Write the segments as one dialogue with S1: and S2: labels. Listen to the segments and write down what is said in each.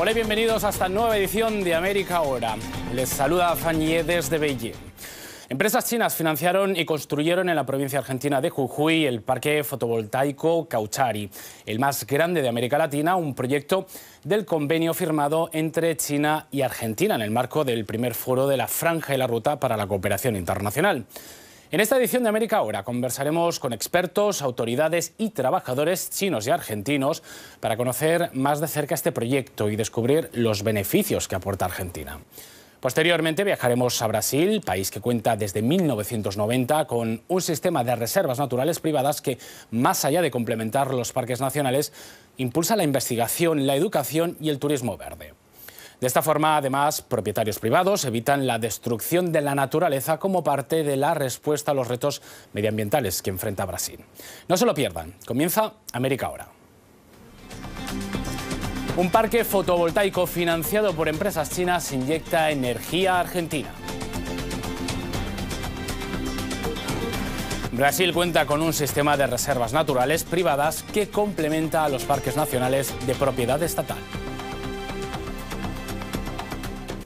S1: Hola y bienvenidos a esta nueva edición de América Ahora. Les saluda Fanie desde Beijing. Empresas chinas financiaron y construyeron en la provincia argentina de Jujuy el parque fotovoltaico Cauchari, el más grande de América Latina, un proyecto del convenio firmado entre China y Argentina en el marco del primer foro de la Franja y la Ruta para la Cooperación Internacional. En esta edición de América Ahora conversaremos con expertos, autoridades y trabajadores chinos y argentinos para conocer más de cerca este proyecto y descubrir los beneficios que aporta Argentina. Posteriormente viajaremos a Brasil, país que cuenta desde 1990 con un sistema de reservas naturales privadas que, más allá de complementar los parques nacionales, impulsa la investigación, la educación y el turismo verde. De esta forma, además, propietarios privados evitan la destrucción de la naturaleza como parte de la respuesta a los retos medioambientales que enfrenta Brasil. No se lo pierdan. Comienza América ahora. Un parque fotovoltaico financiado por empresas chinas inyecta energía Argentina. Brasil cuenta con un sistema de reservas naturales privadas que complementa a los parques nacionales de propiedad estatal.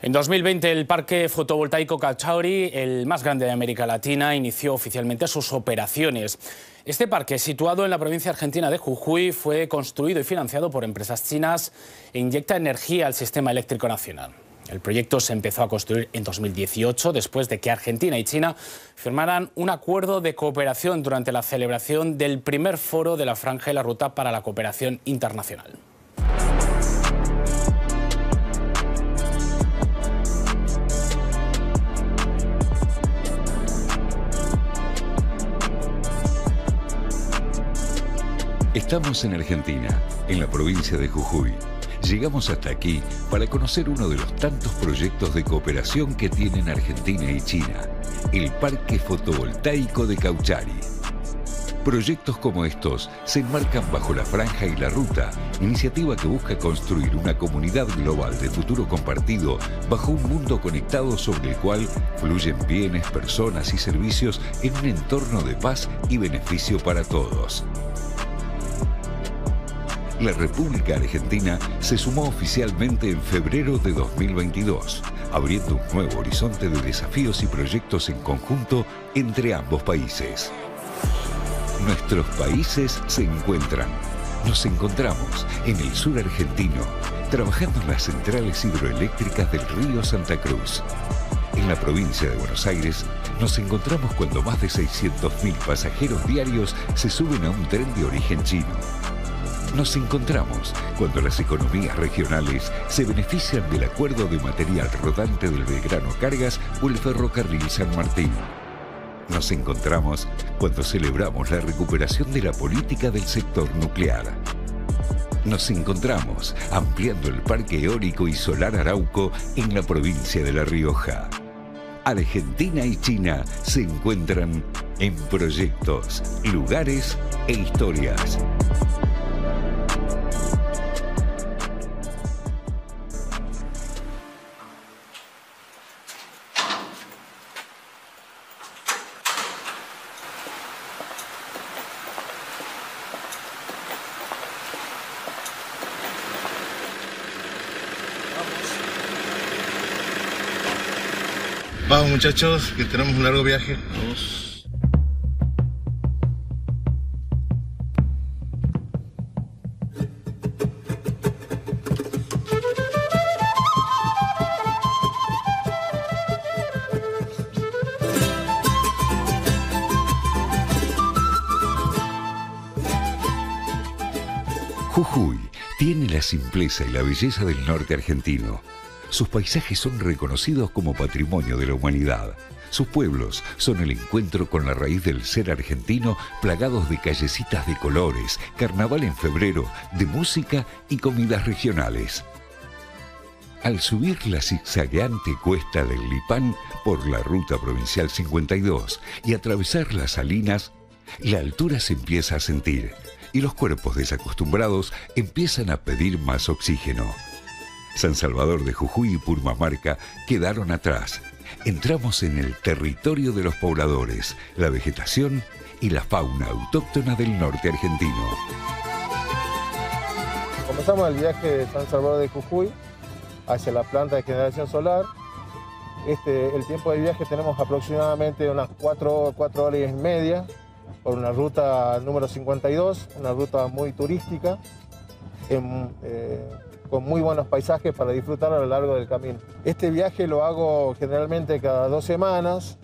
S1: En 2020 el parque fotovoltaico Cauchari, el más grande de América Latina, inició oficialmente sus operaciones. Este parque, situado en la provincia argentina de Jujuy, fue construido y financiado por empresas chinas e inyecta energía al sistema eléctrico nacional. El proyecto se empezó a construir en 2018 después de que Argentina y China firmaran un acuerdo de cooperación durante la celebración del primer foro de la Franja y la Ruta para la Cooperación Internacional.
S2: Estamos en Argentina, en la provincia de Jujuy. Llegamos hasta aquí para conocer uno de los tantos proyectos de cooperación que tienen Argentina y China, el Parque Fotovoltaico de Cauchari. Proyectos como estos se enmarcan bajo la Franja y la Ruta, iniciativa que busca construir una comunidad global de futuro compartido bajo un mundo conectado sobre el cual fluyen bienes, personas y servicios en un entorno de paz y beneficio para todos la República Argentina se sumó oficialmente en febrero de 2022, abriendo un nuevo horizonte de desafíos y proyectos en conjunto entre ambos países. Nuestros países se encuentran. Nos encontramos en el sur argentino, trabajando en las centrales hidroeléctricas del río Santa Cruz. En la provincia de Buenos Aires, nos encontramos cuando más de 600.000 pasajeros diarios se suben a un tren de origen chino nos encontramos cuando las economías regionales se benefician del acuerdo de material rodante del Belgrano Cargas o el ferrocarril San Martín. Nos encontramos cuando celebramos la recuperación de la política del sector nuclear. Nos encontramos ampliando el parque eólico y solar Arauco en la provincia de La Rioja. Argentina y China se encuentran en proyectos, lugares e historias.
S3: Vamos muchachos, que tenemos un largo viaje.
S2: Jujuy tiene la simpleza y la belleza del norte argentino. Sus paisajes son reconocidos como patrimonio de la humanidad. Sus pueblos son el encuentro con la raíz del ser argentino, plagados de callecitas de colores, carnaval en febrero, de música y comidas regionales. Al subir la zigzagueante cuesta del Lipán por la ruta provincial 52 y atravesar las salinas, la altura se empieza a sentir y los cuerpos desacostumbrados empiezan a pedir más oxígeno. San Salvador de Jujuy y Purmamarca quedaron atrás. Entramos en el territorio de los pobladores, la vegetación y la fauna autóctona del norte argentino.
S3: Comenzamos el viaje de San Salvador de Jujuy hacia la planta de generación solar. Este, el tiempo de viaje tenemos aproximadamente unas 4, horas y media por una ruta número 52, una ruta muy turística, eh, con muy buenos paisajes para disfrutar a lo largo del camino. Este viaje lo hago generalmente cada dos semanas.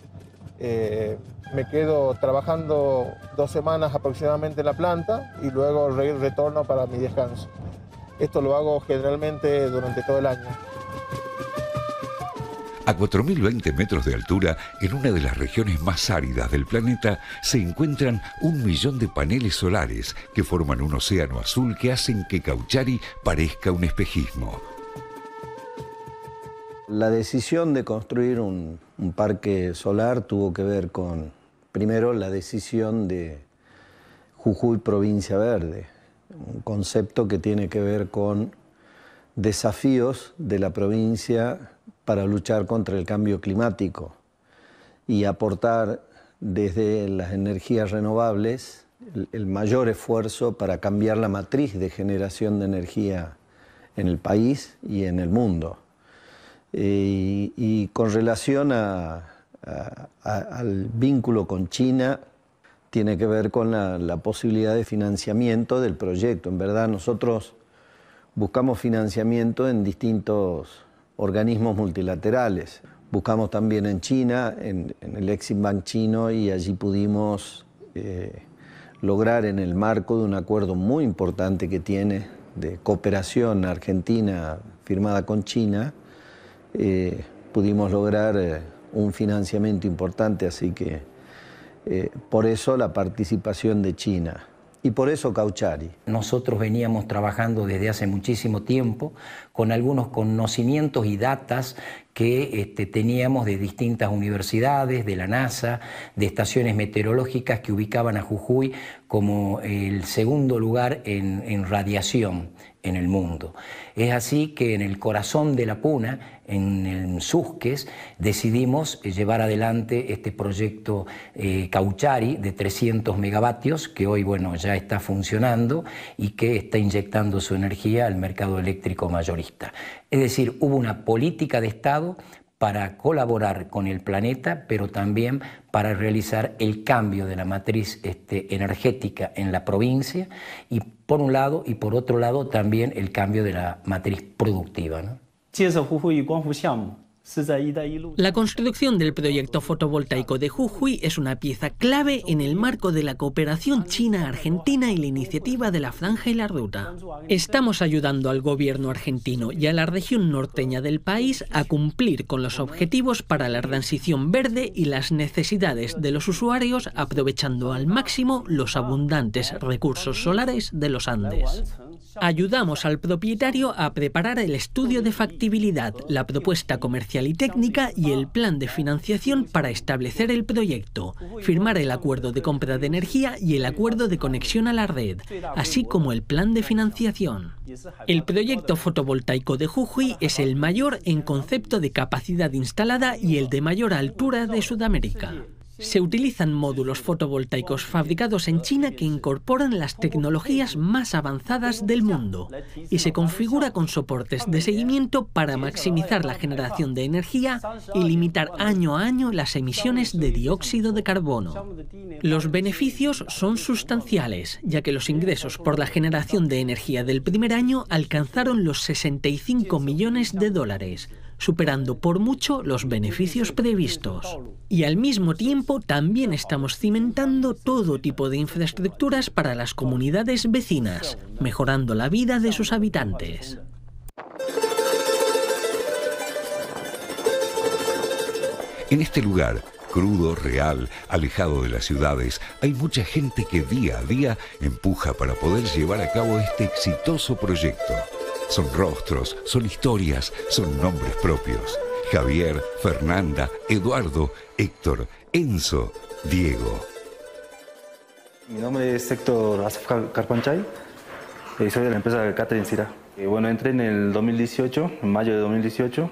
S3: Eh, me quedo trabajando dos semanas aproximadamente en la planta y luego retorno para mi descanso. Esto lo hago generalmente durante todo el año.
S2: A 4.020 metros de altura, en una de las regiones más áridas del planeta, se encuentran un millón de paneles solares que forman un océano azul que hacen que Cauchari parezca un espejismo.
S4: La decisión de construir un, un parque solar tuvo que ver con, primero, la decisión de Jujuy Provincia Verde, un concepto que tiene que ver con desafíos de la provincia para luchar contra el cambio climático y aportar desde las energías renovables el, mayor esfuerzo para cambiar la matriz de generación de energía en el país y en el mundo. Eh, y, con relación al vínculo con China, tiene que ver con la, posibilidad de financiamiento del proyecto. En verdad, nosotros buscamos financiamiento en distintos organismos multilaterales. Buscamos también en China, en, el Exim Bank chino, y allí pudimos eh, lograr en el marco de un acuerdo muy importante que tiene de cooperación argentina firmada con China, eh, pudimos lograr eh, un financiamiento importante, así que por eso la participación de China. Y por eso Cauchari.
S5: Nosotros veníamos trabajando desde hace muchísimo tiempo con algunos conocimientos y datas que este, teníamos de distintas universidades, de la NASA, de estaciones meteorológicas que ubicaban a Jujuy como el segundo lugar en radiación en el mundo. Es así que en el corazón de la Puna, en el Susques, decidimos llevar adelante este proyecto eh, Cauchari de 300 megavatios, que hoy bueno, ya está funcionando y que está inyectando su energía al mercado eléctrico mayorista. Es decir, hubo una política de Estado para colaborar con el planeta, pero también para realizar el cambio de la matriz este, energética en la provincia y por un lado y por otro lado también el cambio de la matriz productiva.
S6: La construcción del proyecto fotovoltaico de Jujuy es una pieza clave en el marco de la cooperación china-argentina y la iniciativa de la Franja y la Ruta. Estamos ayudando al gobierno argentino y a la región norteña del país a cumplir con los objetivos para la transición verde y las necesidades de los usuarios aprovechando al máximo los abundantes recursos solares de los Andes. Ayudamos al propietario a preparar el estudio de factibilidad, la propuesta comercial y técnica y el plan de financiación para establecer el proyecto, firmar el acuerdo de compra de energía y el acuerdo de conexión a la red, así como el plan de financiación. El proyecto fotovoltaico de Jujuy es el mayor en concepto de capacidad instalada y el de mayor altura de Sudamérica. Se utilizan módulos fotovoltaicos fabricados en China que incorporan las tecnologías más avanzadas del mundo y se configura con soportes de seguimiento para maximizar la generación de energía y limitar año a año las emisiones de dióxido de carbono. Los beneficios son sustanciales, ya que los ingresos por la generación de energía del primer año alcanzaron los 65 millones de dólares, superando por mucho los beneficios previstos. Y al mismo tiempo también estamos cimentando todo tipo de infraestructuras para las comunidades vecinas, mejorando la vida de sus habitantes.
S2: En este lugar, crudo, real, alejado de las ciudades, hay mucha gente que día a día empuja para poder llevar a cabo este exitoso proyecto. Son rostros, son historias, son nombres propios. Javier, Fernanda, Eduardo, Héctor, Enzo, Diego.
S7: Mi nombre es Héctor Asaf Carpanchay y soy de la empresa Catherine Sira. Eh, bueno, entré en el 2018, en mayo de 2018.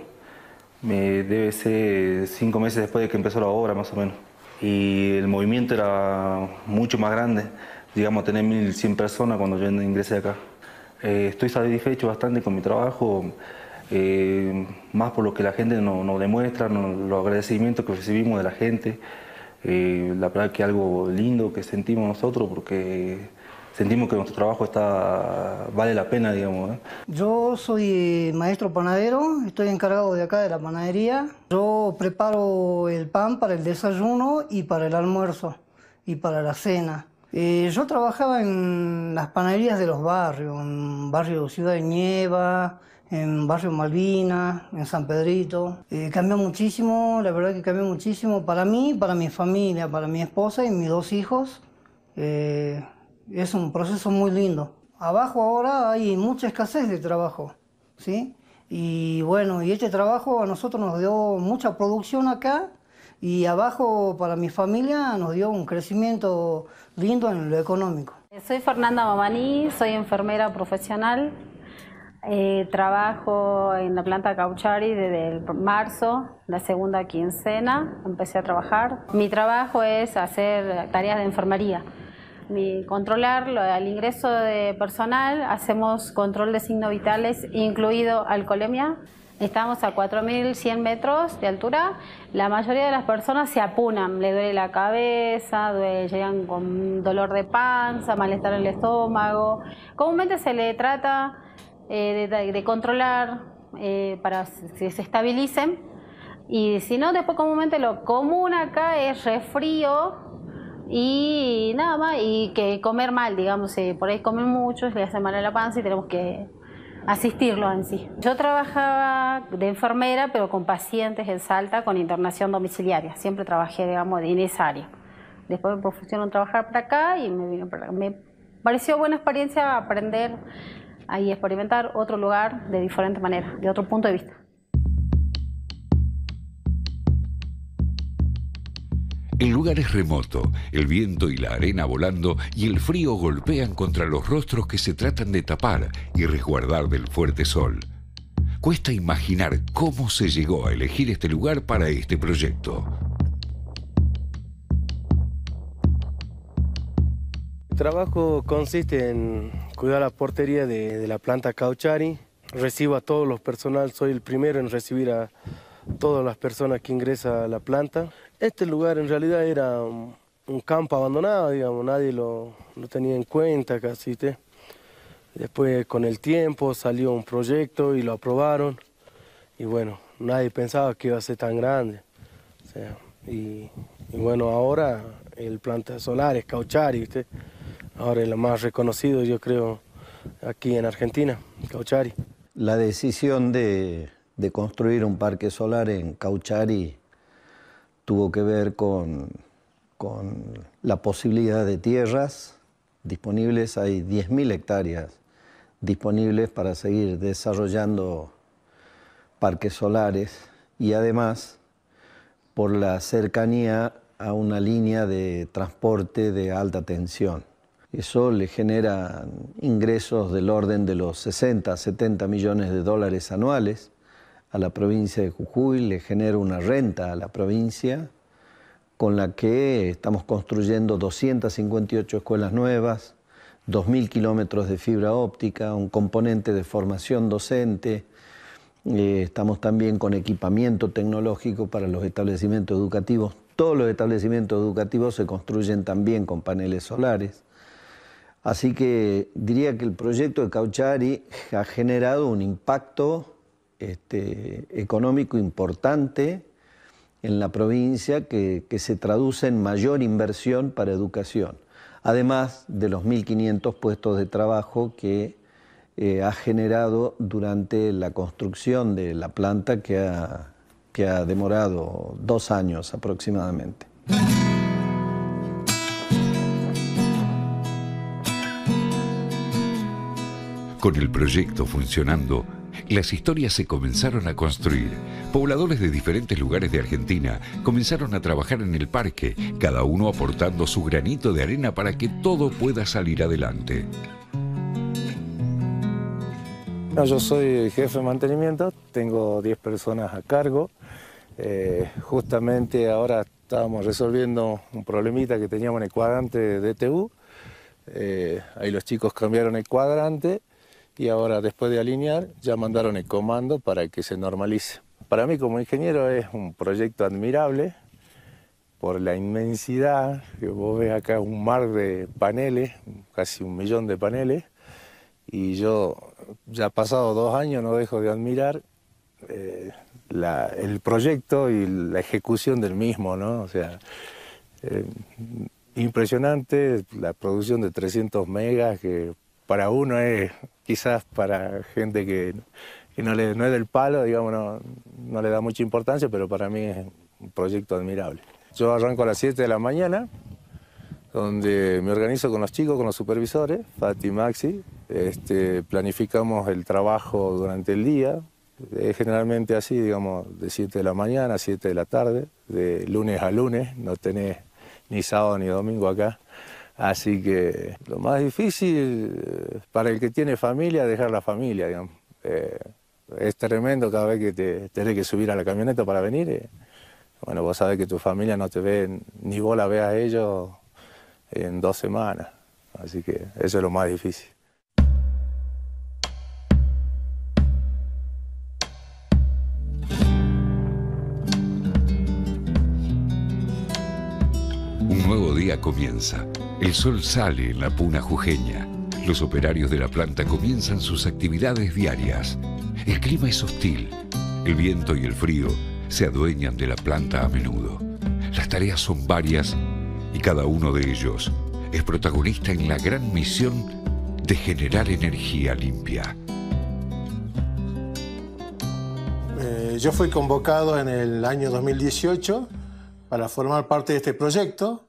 S7: Me debe ser cinco meses después de que empezó la obra, más o menos. Y el movimiento era mucho más grande. Digamos, tener 1.100 personas cuando yo ingresé acá. Eh, estoy satisfecho bastante con mi trabajo, eh, más por lo que la gente nos, demuestra, los agradecimientos que recibimos de la gente. Eh, la verdad que algo lindo que sentimos nosotros porque sentimos que nuestro trabajo está vale la pena, digamos.
S8: Yo soy maestro panadero, estoy encargado de acá de la panadería. Yo preparo el pan para el desayuno y para el almuerzo y para la cena. Eh, yo trabajaba en las panaderías de los barrios, en barrio Ciudad de Nieva, en barrio Malvina, en San Pedrito. Eh, cambió muchísimo, la verdad que cambió muchísimo para mí, para mi familia, para mi esposa y mis dos hijos. Eh, es un proceso muy lindo. Abajo ahora hay mucha escasez de trabajo, ¿sí? Y bueno, y este trabajo a nosotros nos dio mucha producción acá y abajo para mi familia nos dio un crecimiento lindo en lo económico.
S9: Soy Fernanda Mamani, soy enfermera profesional. Eh, trabajo en la planta Cauchari desde el marzo, la segunda quincena, empecé a trabajar. Mi trabajo es hacer tareas de enfermería controlar al ingreso de personal, hacemos control de signos vitales, incluido alcoholemia. Estamos a 4.100 metros de altura. La mayoría de las personas se apunan, le duele la cabeza, llegan con dolor de panza, malestar en el estómago. Comúnmente se le trata eh, de, controlar eh, para que se estabilicen. Y si no, después comúnmente lo común acá es resfrío, y nada más, y que comer mal, digamos, eh, por ahí comen mucho, le hace mal a la panza y tenemos que asistirlo en sí. Yo trabajaba de enfermera, pero con pacientes en Salta con internación domiciliaria. Siempre trabajé, digamos, en esa área. Después me propusieron trabajar para acá y me vino para Me pareció buena experiencia aprender y experimentar otro lugar de diferente manera, de otro punto de vista.
S2: El lugar es remoto, el viento y la arena volando y el frío golpean contra los rostros que se tratan de tapar y resguardar del fuerte sol. Cuesta imaginar cómo se llegó a elegir este lugar para este proyecto.
S10: El trabajo consiste en cuidar la portería de, la planta Cauchari. Recibo a todos los personal, soy el primero en recibir a todas las personas que ingresan a la planta. Este lugar en realidad era un, campo abandonado, digamos, nadie lo, tenía en cuenta casi. Después con el tiempo salió un proyecto y lo aprobaron y bueno, nadie pensaba que iba a ser tan grande. y, bueno, ahora el planta solar es Cauchari, ¿viste? ahora es lo más reconocido yo creo aquí en Argentina, Cauchari.
S4: La decisión de, de construir un parque solar en Cauchari tuvo que ver con, la posibilidad de tierras disponibles. Hay 10.000 hectáreas disponibles para seguir desarrollando parques solares y además por la cercanía a una línea de transporte de alta tensión. Eso le genera ingresos del orden de los 60, 70 millones de dólares anuales a la provincia de Jujuy, le genera una renta a la provincia con la que estamos construyendo 258 escuelas nuevas, 2.000 kilómetros de fibra óptica, un componente de formación docente. Eh, estamos también con equipamiento tecnológico para los establecimientos educativos. Todos los establecimientos educativos se construyen también con paneles solares. Así que diría que el proyecto de Cauchari ha generado un impacto este, económico importante en la provincia que, se traduce en mayor inversión para educación, además de los 1.500 puestos de trabajo que eh, ha generado durante la construcción de la planta que ha, que ha demorado dos años aproximadamente.
S2: Con el proyecto funcionando, las historias se comenzaron a construir. Pobladores de diferentes lugares de Argentina comenzaron a trabajar en el parque, cada uno aportando su granito de arena para que todo pueda salir adelante.
S10: yo soy jefe de mantenimiento, tengo 10 personas a cargo. Eh, justamente ahora estábamos resolviendo un problemita que teníamos en el cuadrante de DTU. Eh, ahí los chicos cambiaron el cuadrante
S3: y ahora después de alinear ya mandaron el comando para que se normalice. Para mí como ingeniero es un proyecto admirable por la inmensidad, que vos ves acá un mar de paneles, casi un millón de paneles, y yo ya pasado dos años no dejo de admirar eh, el proyecto y la ejecución del mismo, ¿no? O sea, eh, impresionante la producción de 300 megas, que para uno es quizás para gente que, no, es del palo, digamos, no, no le da mucha importancia, pero para mí es un proyecto admirable. Yo arranco a las 7 de la mañana, donde me organizo con los chicos, con los supervisores, Fati y Maxi. Este, planificamos el trabajo durante el día, es generalmente así, digamos, de 7 de la mañana a 7 de la tarde, de lunes a lunes, no tenés ni sábado ni domingo acá. Así que lo más difícil eh, para el que tiene familia es dejar la familia, digamos. Eh, es tremendo cada vez que te tenés que subir a la camioneta para venir. Eh. bueno, vos sabés que tu familia no te ve, ni vos la ves a ellos en dos semanas. Así que eso es lo más difícil.
S2: Comienza. El sol sale en la puna jujeña. Los operarios de la planta comienzan sus actividades diarias. El clima es hostil. El viento y el frío se adueñan de la planta a menudo. Las tareas son varias y cada uno de ellos es protagonista en la gran misión de generar energía limpia.
S3: Eh, yo fui convocado en el año 2018 para formar parte de este proyecto.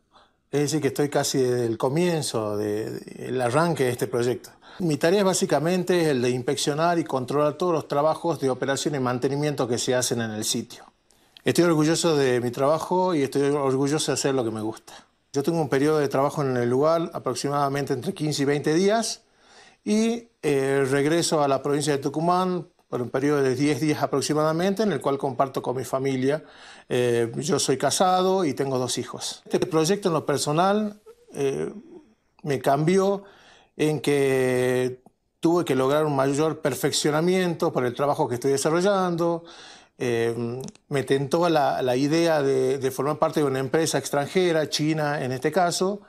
S3: Es decir, que estoy casi desde el comienzo, del arranque de este proyecto. Mi tarea es básicamente el de inspeccionar y controlar todos los trabajos de operación y mantenimiento que se hacen en el sitio. Estoy orgulloso de mi trabajo y estoy orgulloso de hacer lo que me gusta. Yo tengo un periodo de trabajo en el lugar aproximadamente entre 15 y 20 días y eh, regreso a la provincia de Tucumán por un periodo de 10 días aproximadamente, en el cual comparto con mi familia. Eh, yo soy casado y tengo dos hijos. Este proyecto en lo personal eh, me cambió en que tuve que lograr un mayor perfeccionamiento por el trabajo que estoy desarrollando. Eh, me tentó la, idea de, de, formar parte de una empresa extranjera, China en este caso,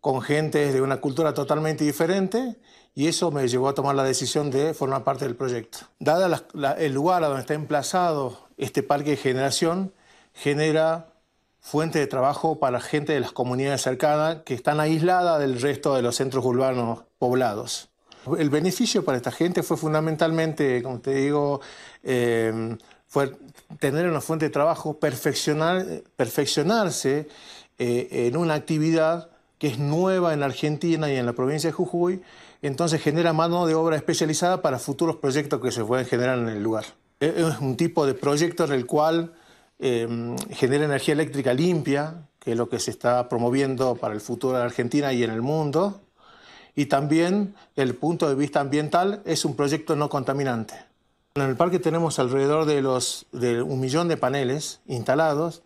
S3: con gente de una cultura totalmente diferente y eso me llevó a tomar la decisión de formar parte del proyecto. Dada el lugar a donde está emplazado este parque de generación, genera fuente de trabajo para gente de las comunidades cercanas que están aisladas del resto de los centros urbanos poblados. El beneficio para esta gente fue fundamentalmente, como te digo, eh, fue tener una fuente de trabajo, perfeccionar, perfeccionarse eh, en una actividad que es nueva en Argentina y en la provincia de Jujuy, entonces genera mano de obra especializada para futuros proyectos que se pueden generar en el lugar. Es un tipo de proyecto en el cual em, genera energía eléctrica limpia, que es lo que se está promoviendo para el futuro de Argentina y en el mundo, y también el punto de vista ambiental es un proyecto no contaminante. En el parque tenemos alrededor de, los, de un millón de paneles instalados.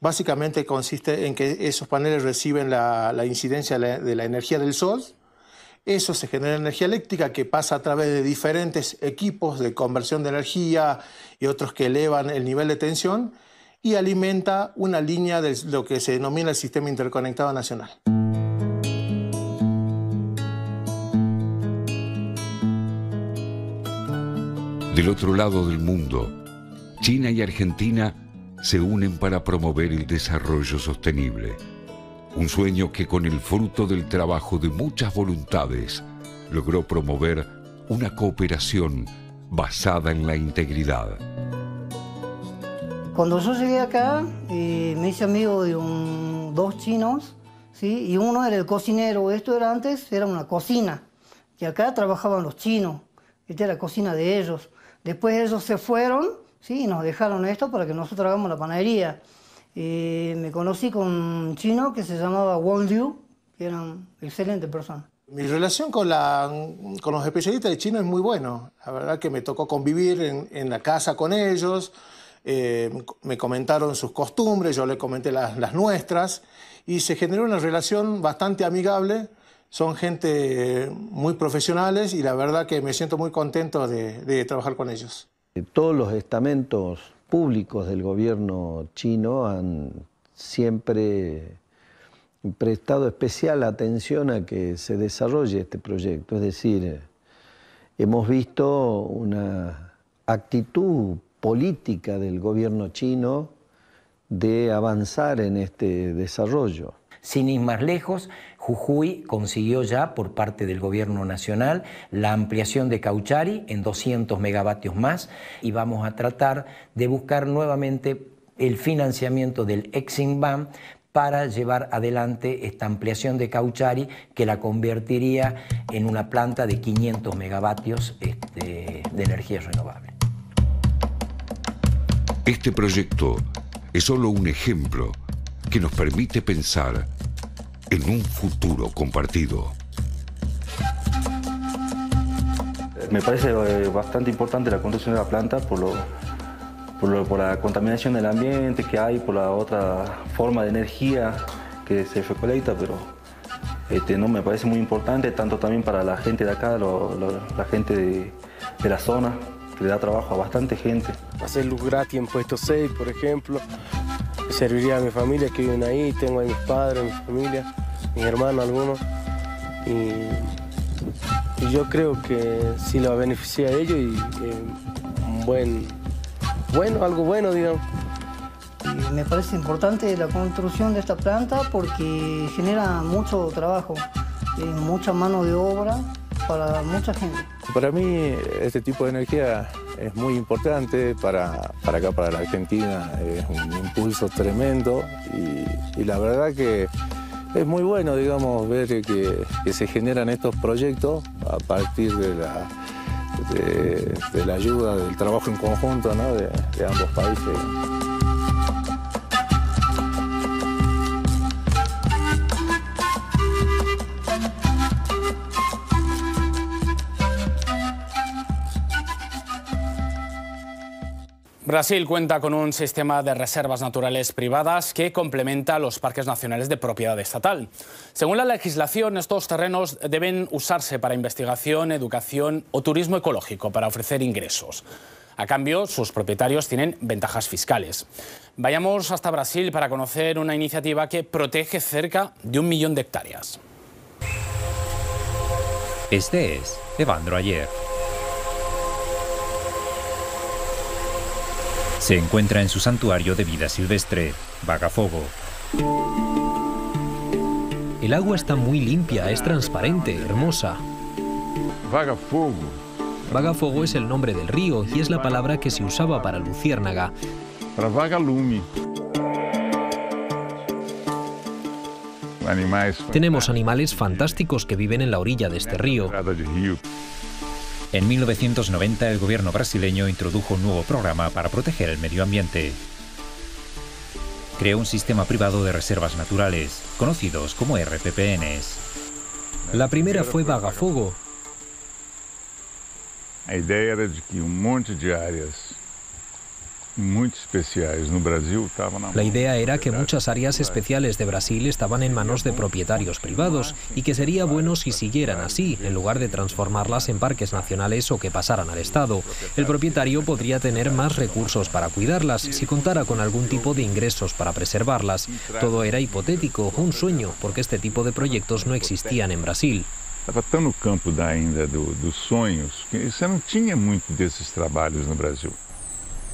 S3: Básicamente consiste en que esos paneles reciben la, incidencia de la energía del sol eso se genera energía eléctrica que pasa a través de diferentes equipos de conversión de energía y otros que elevan el nivel de tensión y alimenta una línea de lo que se denomina el Sistema Interconectado Nacional.
S2: Del otro lado del mundo, China y Argentina se unen para promover el desarrollo sostenible. Un sueño que con el fruto del trabajo de muchas voluntades logró promover una cooperación basada en la integridad.
S8: Cuando yo llegué acá, eh, me hice amigo de dos chinos, ¿sí? y uno era el cocinero. Esto era antes, era una cocina, y acá trabajaban los chinos. Esta era la cocina de ellos. Después ellos se fueron ¿sí? nos dejaron esto para que nosotros hagamos la panadería. Y me conocí con un chino que se llamaba Wang Liu, que era una excelente persona.
S3: Mi relación con, la, con los especialistas de chino es muy bueno. La verdad que me tocó convivir en, en la casa con ellos, eh, me comentaron sus costumbres, yo le comenté las, las, nuestras, y se generó una relación bastante amigable son gente muy profesionales y la verdad que me siento muy contento de, trabajar con ellos.
S4: Todos los estamentos públicos del gobierno chino han siempre prestado especial atención a que se desarrolle este proyecto. Es decir, hemos visto una actitud política del gobierno chino de avanzar en este desarrollo.
S5: Sin ir más lejos, Jujuy consiguió ya por parte del gobierno nacional la ampliación de Cauchari en 200 megavatios más y vamos a tratar de buscar nuevamente el financiamiento del Exim-Ban para llevar adelante esta ampliación de Cauchari que la convertiría en una planta de 500 megavatios este, de energía renovable.
S2: Este proyecto es solo un ejemplo que nos permite pensar en un futuro compartido.
S7: Me parece eh, bastante importante la construcción de la planta por, lo, por, la contaminación del ambiente que hay, por la otra forma de energía que se recolecta, pero este, no me parece muy importante, tanto también para la gente de acá, la gente de, de la zona, que le da trabajo a bastante gente.
S10: Hacer luz gratis en puesto 6, por ejemplo, serviría a mi familia que viven ahí, tengo a mis padres, mi familia, mis hermanos algunos. Y, yo creo que sí lo va a a ellos y un buen, bueno, algo bueno, digamos.
S8: Me parece importante la construcción de esta planta porque genera mucho trabajo, mucha mano de obra para mucha gente.
S11: Para mí este tipo de energía es muy importante para, para acá, para la Argentina, es un impulso tremendo y, la verdad que es muy bueno, digamos, ver que, se generan estos proyectos a partir de la, de, la ayuda, del trabajo en conjunto de ambos países.
S1: Brasil cuenta con un sistema de reservas naturales privadas que complementa los parques nacionales de propiedad estatal. Según la legislación, estos terrenos deben usarse para investigación, educación o turismo ecológico para ofrecer ingresos. A cambio, sus propietarios tienen ventajas fiscales. Vayamos hasta Brasil para conocer una iniciativa que protege cerca de un millón de hectáreas.
S12: Este es Evandro Ayer. Se encuentra en su santuario de vida silvestre, Vagafogo.
S13: El agua está muy limpia, es transparente, hermosa.
S14: Vagafogo.
S13: Vagafogo es el nombre del río y es la palabra que se usaba para luciérnaga.
S14: Para vagalume.
S13: Tenemos animales fantásticos que viven en la orilla de este río.
S12: En 1990 el gobierno brasileño introdujo un nuevo programa para proteger el medio ambiente. Creó un sistema privado de reservas naturales, conocidos como RPPNs.
S13: La primera fue Vagafogo.
S14: La idea era de que un monte de áreas
S13: la idea era que muchas áreas especiales de Brasil estaban en manos de propietarios privados y que sería bueno si siguieran así, en lugar de transformarlas en parques nacionales o que pasaran al Estado. El propietario podría tener más recursos para cuidarlas si contara con algún tipo de ingresos para preservarlas. Todo era hipotético, un sueño, porque este tipo de proyectos no existían en Brasil.
S14: Estava tão no campo da ainda do, dos sonhos que você não tinha muito desses trabalhos no Brasil.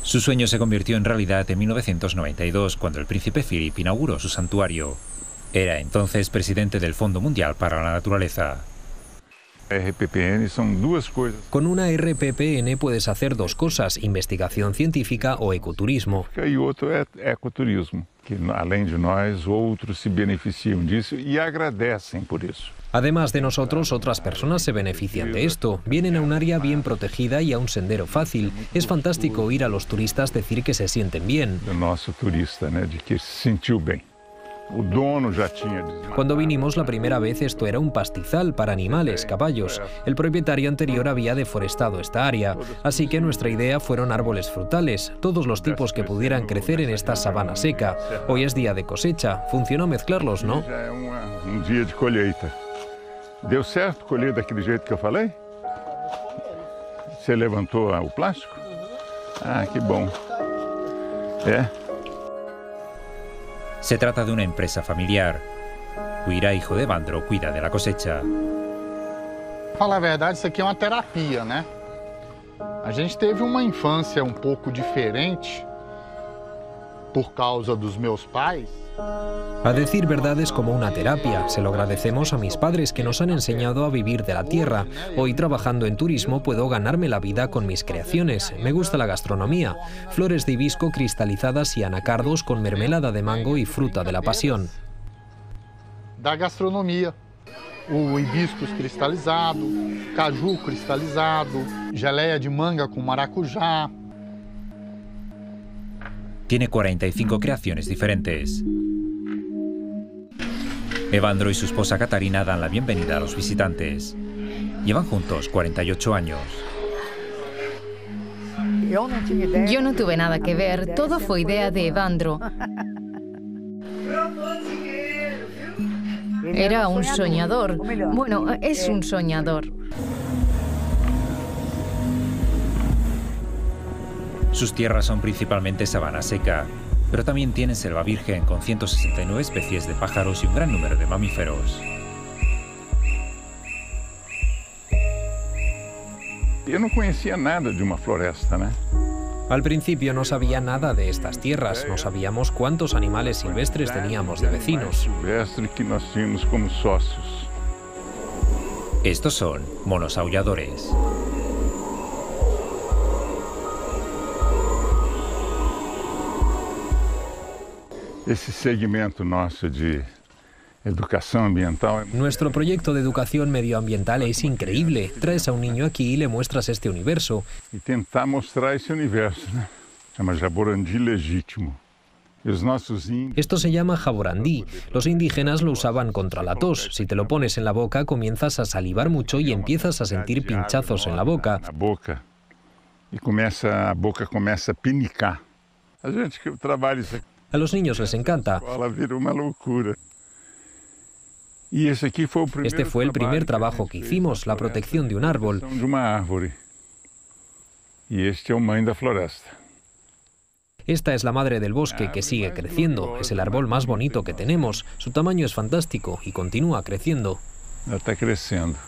S12: Su sueño se convirtió en realidad en 1992, cuando el príncipe Philip inauguró su santuario. Era entonces presidente del Fondo Mundial para la Naturaleza.
S14: RPPN son dos cosas.
S13: Con una RPPN puedes hacer dos cosas, investigación científica o ecoturismo.
S14: Y otro es ecoturismo, que além de nós, otros se benefician disso y agradecen por eso.
S13: Además de nosotros, otras personas se benefician de esto. Vienen a un área bien protegida y a un sendero fácil. Es fantástico oír a los turistas decir que se sienten bien.
S14: turista, de que se sintió bien.
S13: Cuando vinimos la primera vez esto era un pastizal para animales, caballos. El propietario anterior había deforestado esta área, así que nuestra idea fueron árboles frutales, todos los tipos que pudieran crecer en esta sabana seca. Hoy es día de cosecha, funcionó mezclarlos, ¿no?
S14: Un día de colheita. Deu certo colher daquele jeito que eu falei? Você levantou o plástico? Ah, qué bom. ¿Eh?
S12: Se trata de una empresa familiar. Cuira, hijo de Bandro, cuida de la cosecha.
S15: Falar a verdade, isso aqui é uma terapia, né? A gente teve uma infância um pouco diferente por causa dos meus pais.
S13: A decir verdad es como una terapia. Se lo agradecemos a mis padres que nos han enseñado a vivir de la tierra. Hoy trabajando en turismo puedo ganarme la vida con mis creaciones. Me gusta la gastronomía. Flores de hibisco cristalizadas y anacardos con mermelada de mango y fruta de la pasión.
S15: Da gastronomía. O hibiscus cristalizado, caju cristalizado, geleia de manga com maracujá.
S12: Tiene 45 creaciones diferentes. Evandro y su esposa Catarina dan la bienvenida a los visitantes. Llevan juntos 48 años.
S16: Yo no tuve nada que ver, todo fue idea de Evandro. Era un soñador. Bueno, es un soñador.
S12: Sus tierras son principalmente sabana seca, pero también tienen selva virgen con 169 especies de pájaros y un gran número de mamíferos.
S14: Yo no conocía nada de una floresta, ¿no?
S13: Al principio no sabía nada de estas tierras, no sabíamos cuántos animales silvestres teníamos de vecinos.
S14: Silvestre que tínhamos como socios.
S12: Estos son monos aulladores.
S14: Esse segmento nosso de educación ambiental.
S13: Nuestro proyecto de educación medioambiental es increíble. Traes a un niño aquí y le muestras este universo.
S14: E tentar mostrar esse universo, né? Chama jaborandi legítimo. E.
S13: Esto se llama jaborandí. Los indígenas lo usaban contra la tos. Si te lo pones en la boca, comienzas a salivar mucho y empiezas a sentir pinchazos en la boca.
S14: Na boca. E começa, a boca começa a pinicar. A gente que aqui.
S13: A los niños les encanta.
S14: E
S13: Este fue el primer trabajo que hicimos, la protección de un árbol.
S14: árvore. E este da floresta.
S13: Esta es la madre del bosque que sigue creciendo. Es el árbol más bonito que tenemos. Su tamaño es fantástico y continúa creciendo.
S14: Está crescendo.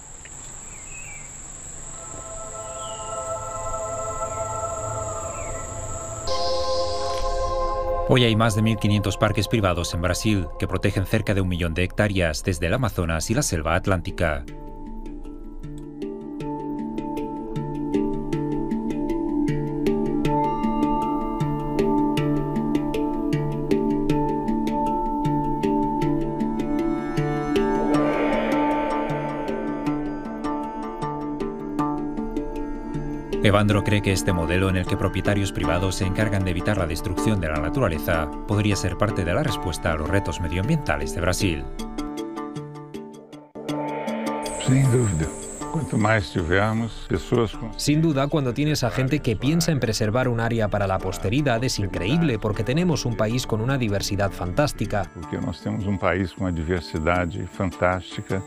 S12: Hoy hay más de 1.500 parques privados en Brasil que protegen cerca de un millón de hectáreas desde el Amazonas y la selva atlántica. Evandro cree que este modelo en el que propietarios privados se encargan de evitar la destrucción de la naturaleza podría ser parte de la respuesta a los retos medioambientales de Brasil.
S13: Sin duda, cuando tienes a gente que piensa en preservar un área para la posteridad es increíble porque tenemos un país con una diversidad fantástica.
S14: porque nós temos um país com uma diversidade fantástica.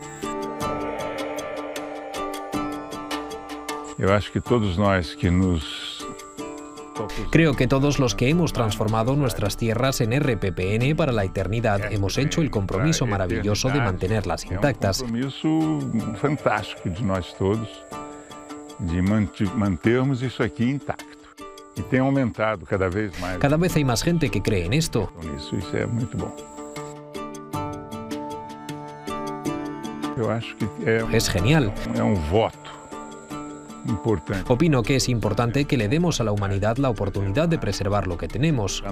S14: Eu acho que todos nós que nos
S13: Creo que todos los que hemos transformado nuestras tierras en RPPN para la eternidad hemos hecho el compromiso maravilloso de mantenerlas
S14: é um
S13: intactas.
S14: compromisso fantástico de nós todos de mantermos isso aqui intacto. E tem aumentado cada vez mais.
S13: Cada vez hay más gente que cree en esto.
S14: Isso, isso é muito bom. Eu acho que é,
S13: Es genial.
S14: é um voto importante.
S13: Opino que es importante que le demos a la humanidad la oportunidad de preservar lo que tenemos.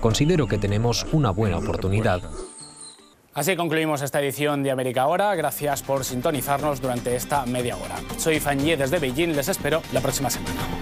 S13: Considero que tenemos una buena oportunidad.
S1: Así concluimos esta edición de América Ahora. Gracias por sintonizarnos durante esta media hora. Soy Fanyé desde Beijing. Les espero la próxima semana.